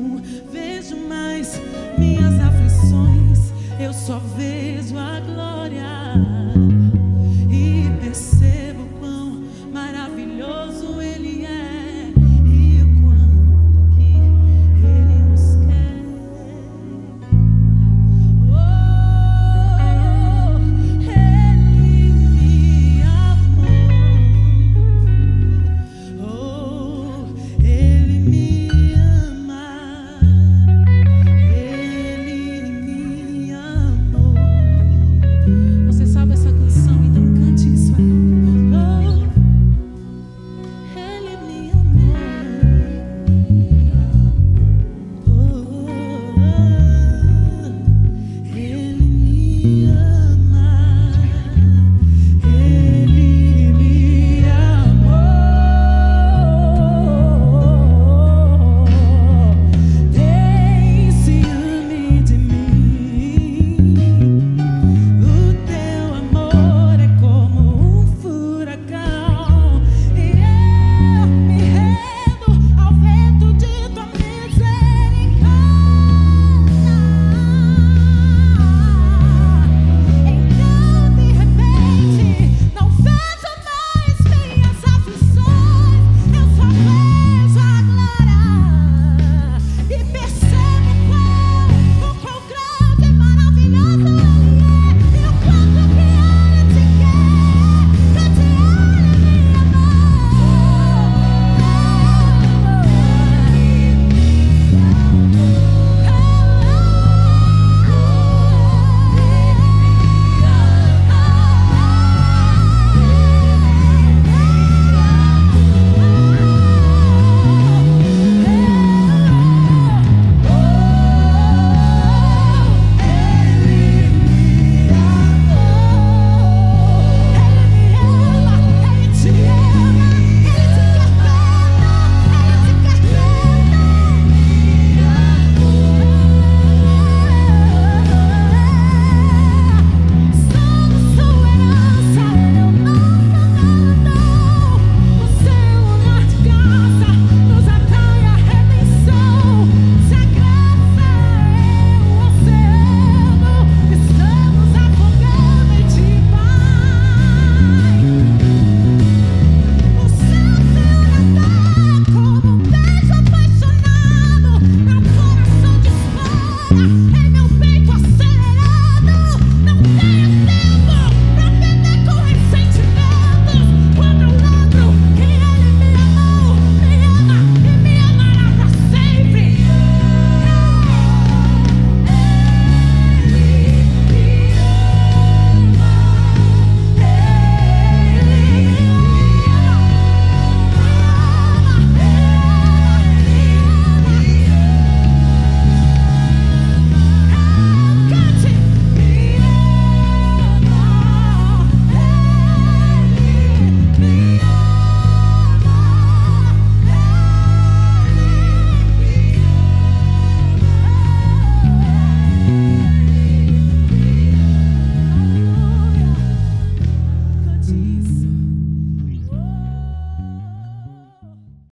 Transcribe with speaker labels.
Speaker 1: não vejo mais minhas aflições, eu só vejo.